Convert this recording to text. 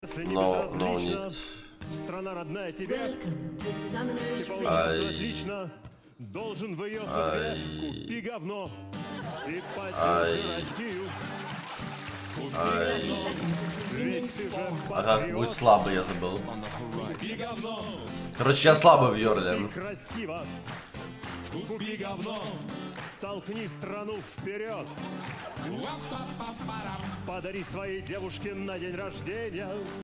Если не No, безразлично, no need. страна родная тебе, Ай. отлично, должен в ее Ай. судьбе, купи говно и поддержи Ай. Россию. Ай. Ага, будет слабый, я забыл. Короче, я слабый в Йорле. красиво. Купи говно, толкни страну вперед. Подари своей девушке на день рождения